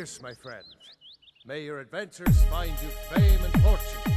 My friend. May your adventures find you fame and fortune.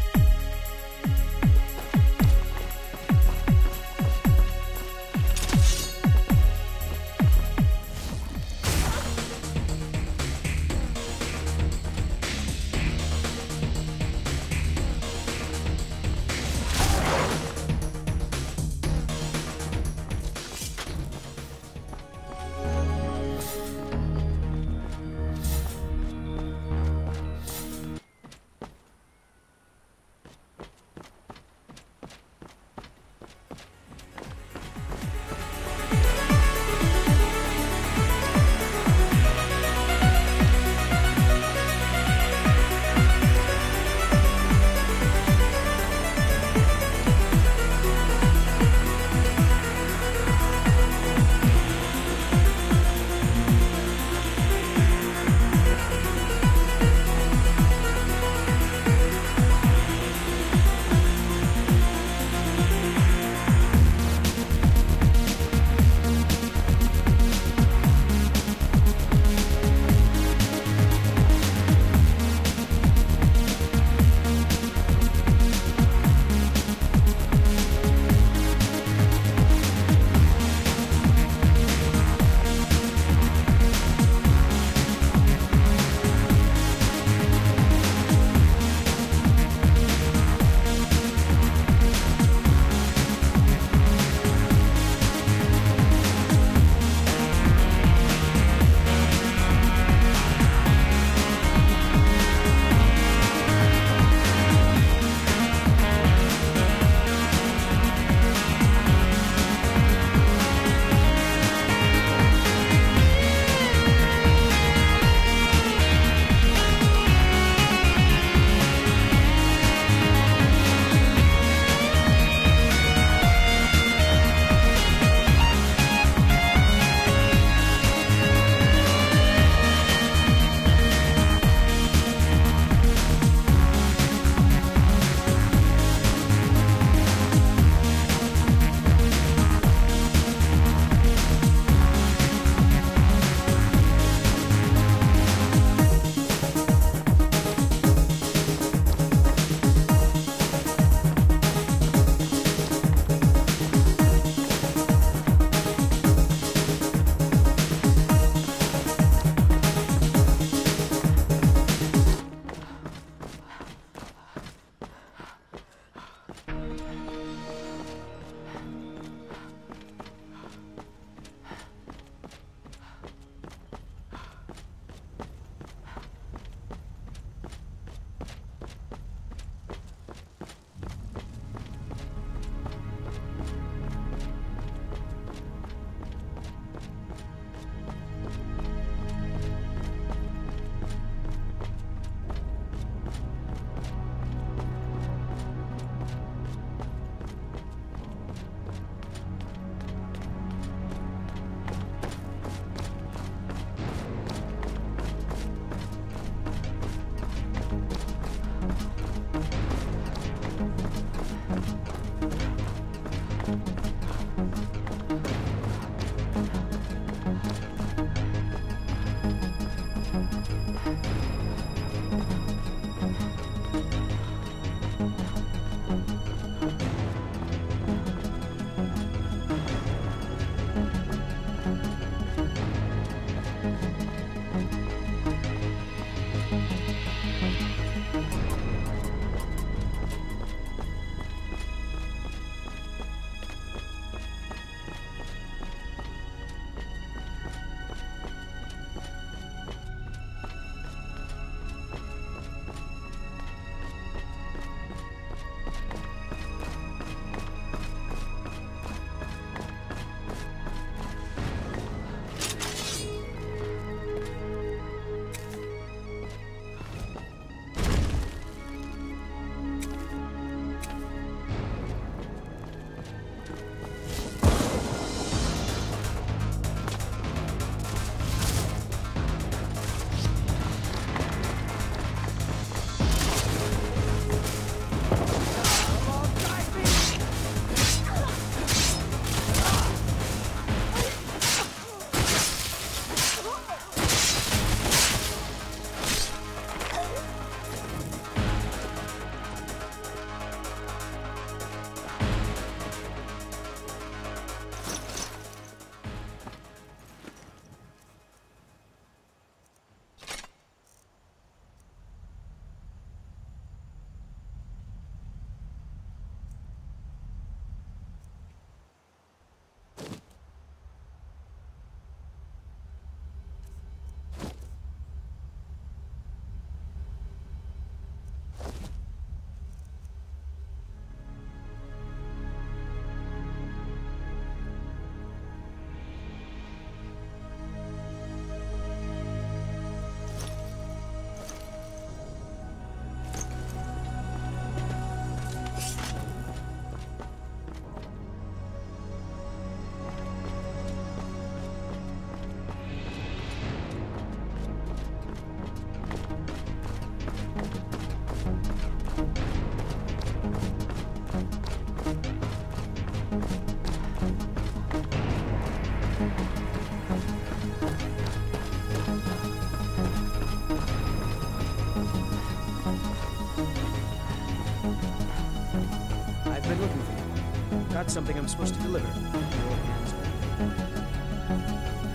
Something I'm supposed to deliver.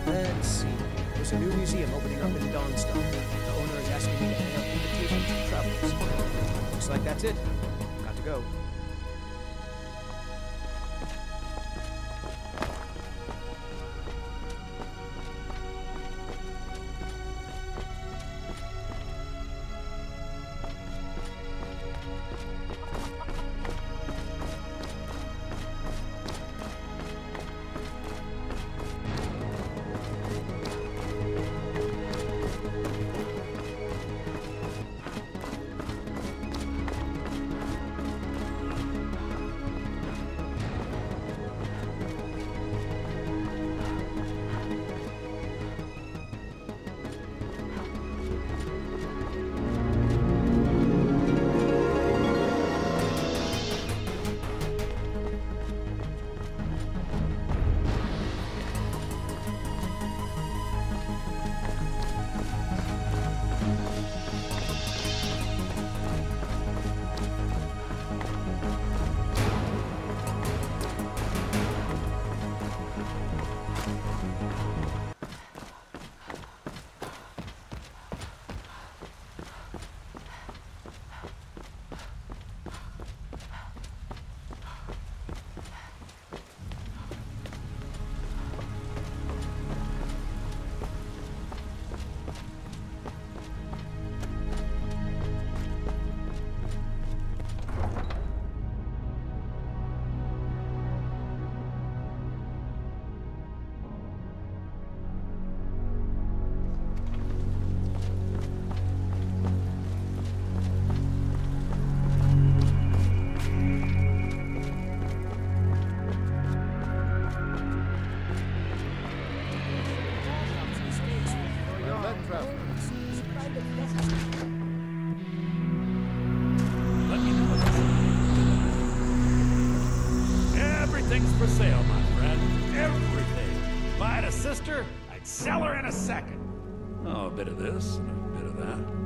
Let's see. There's a new museum opening up in Dawnstar. The owner is asking me to hand out invitations to travelers. Looks like that's it. Got to go. Travelers. Let me know. Everything's for sale, my friend. Everything. If I had a sister, I'd sell her in a second. Oh, a bit of this and a bit of that.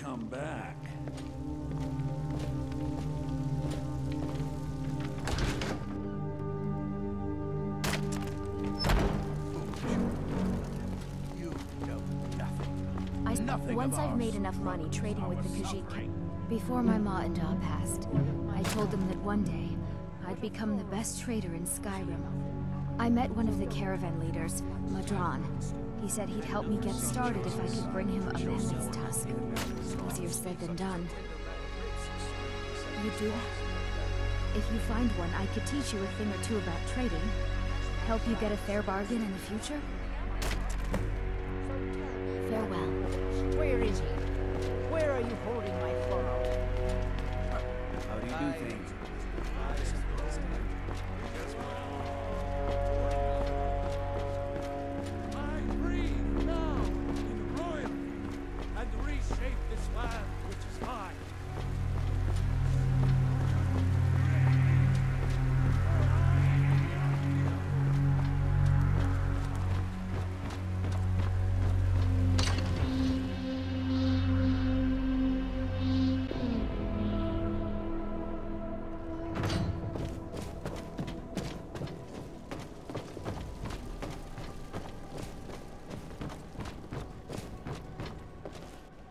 Come back. You know nothing. I, Nothing once I've made enough money trading with the Khajiit, before my ma and Da passed, I told them that one day I'd become the best trader in Skyrim. I met one of the caravan leaders, Ma'dran. He said he'd help me get started if I could bring him a mammoth's tusk. Easier said than done. You do that? If you find one, I could teach you a thing or two about trading. Help you get a fair bargain in the future?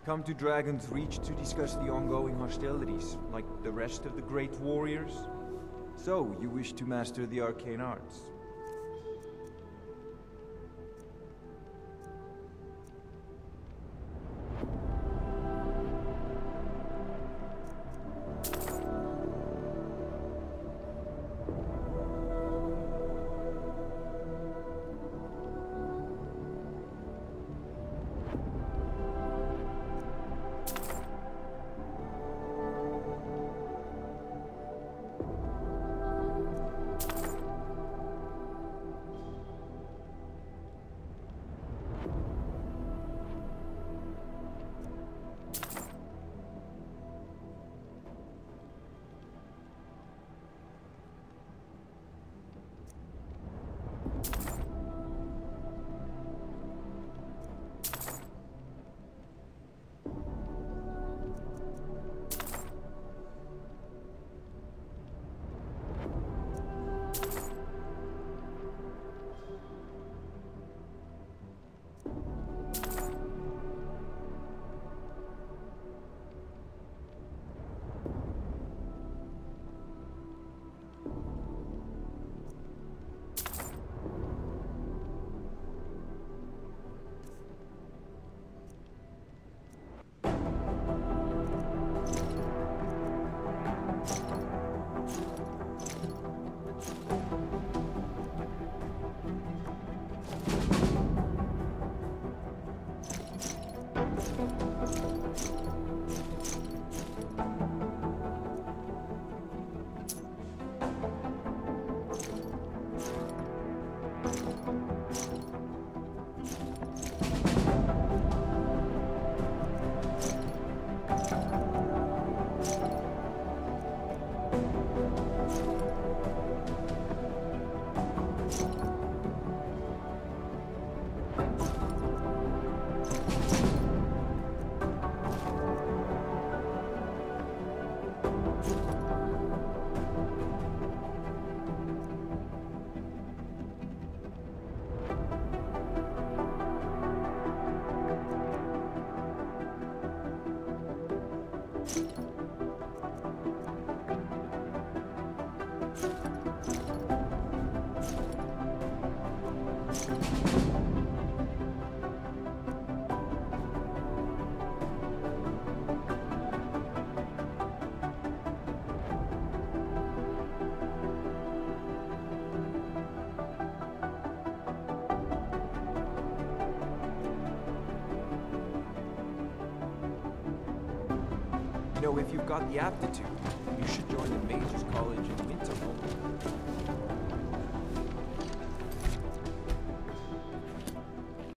Come to Dragonsreach to discuss the ongoing hostilities, like the rest of the great warriors? So, you wish to master the arcane arts? If you've got the aptitude,